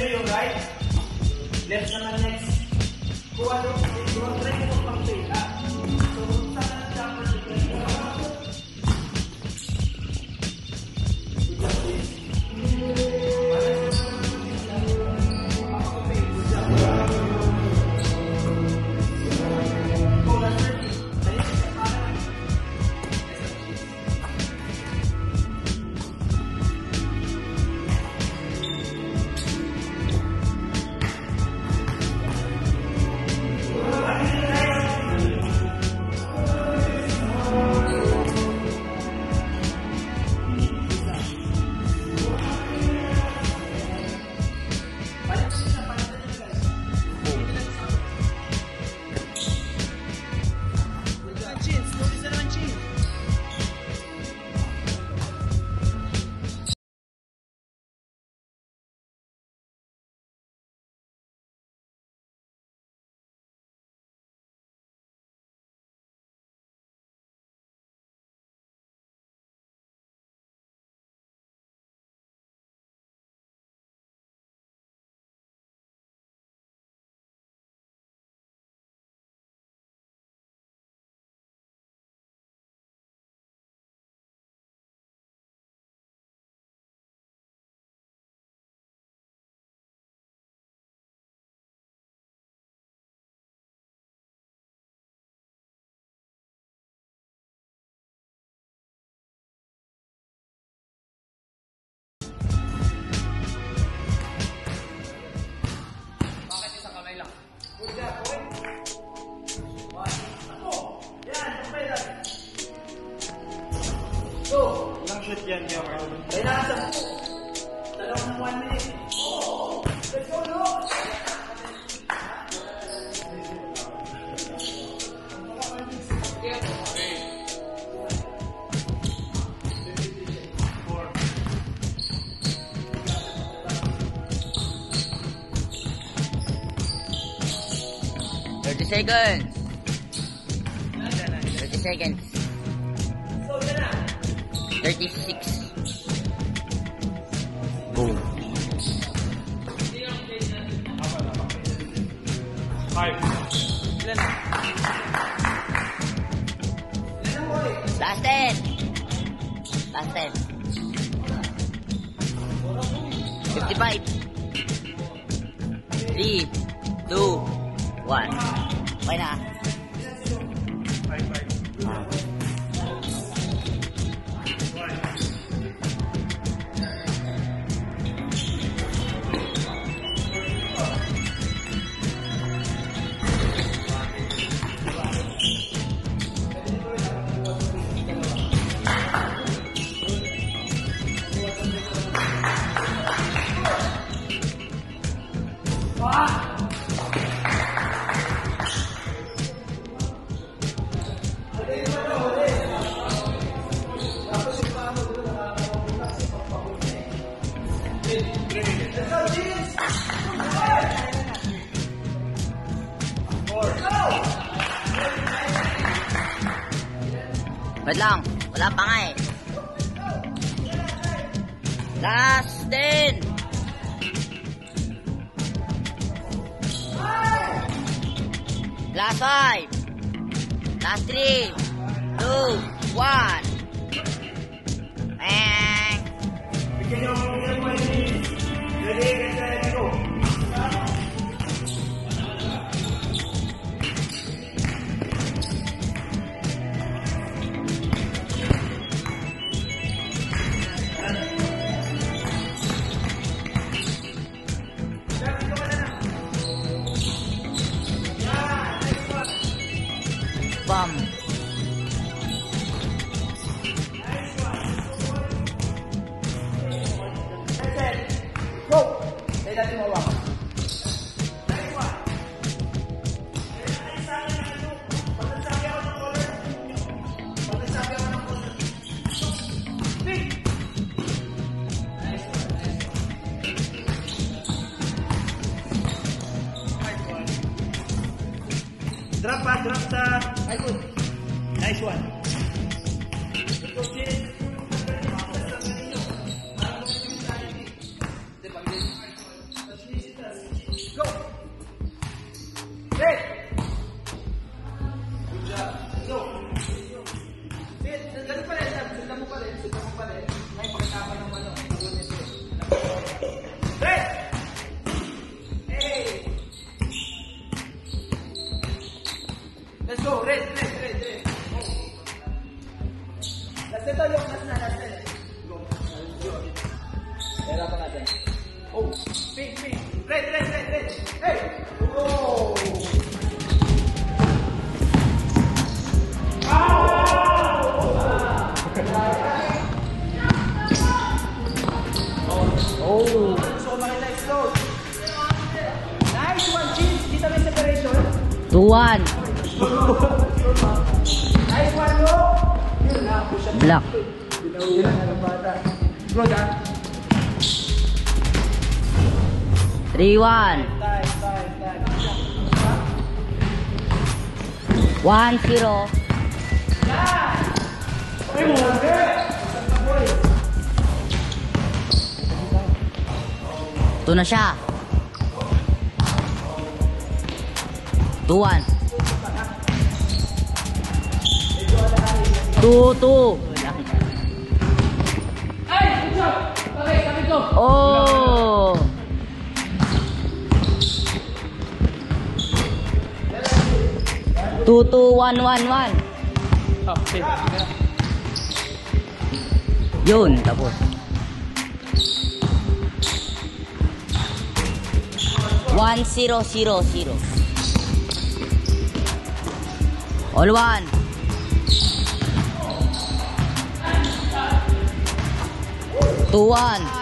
nyo yung right, left naman next. Kuha nyo, kuha nyo kung pang-pay. Ah. seconds. 30 seconds. 36. Boom. 5. Last 10. Last 10. 55. 3, 2, 1. 哎呀！Wait lang. Wala pa nga eh. Last 10. Last 5. Last 3. 2. 1. Bang! Ready? Good. Nice one. Duan. Black. Three one. One zero. Ito na siya. 2-1. 2-2. Oh! Two, two, one, one, one. Yun, tapos. One, zero, zero, zero. All one. Two one.